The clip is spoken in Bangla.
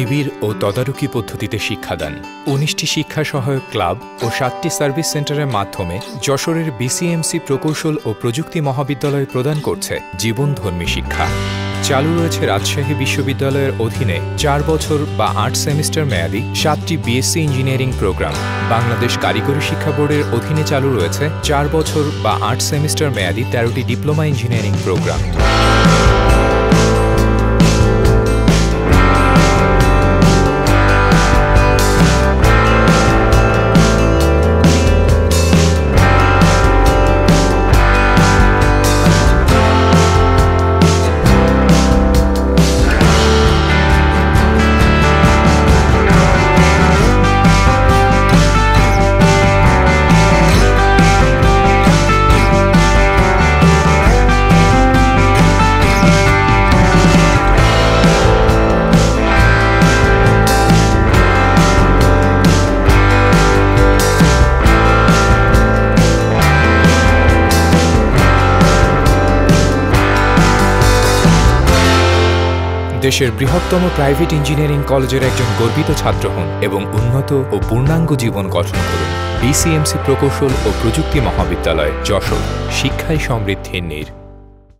নিবিড় ও তদারকি পদ্ধতিতে শিক্ষাদান। উনিশটি শিক্ষা সহায়ক ক্লাব ও সাতটি সার্ভিস সেন্টারের মাধ্যমে যশোরের বিসিএমসি প্রকৌশল ও প্রযুক্তি মহাবিদ্যালয় প্রদান করছে জীবনধর্মী শিক্ষা। চালু রয়েছে রাজশাহী বিশ্ববিদ্যালয়ের অধীনে চার বছর বা আট সেমিস্টার মেয়াদী সাতটি বিএসসি ইঞ্জিনিয়ারিং প্রোগ্রাম। বাংলাদেশ কারিগরি শিক্ষা বোর্ডের অধীনে চালু রয়েছে চার বছর বা আট সেমিস্টার মেয়াদী তেরোটি ডিপ্লোমা ইঞ্জিনিয়ারিং প্রোগ্রাম। দেশের বৃহত্তম প্রাইভেট ইঞ্জিনিয়ারিং কলেজের একজন গর্বিত ছাত্র হন এবং উন্নত ও পূর্ণাঙ্গ জীবন গঠন করুন। বিসিএমসি প্রকৌশল ও প্রযুক্তি মহাবিদ্যালয়, যশোর। শিক্ষায় সমৃদ্ধির নীড়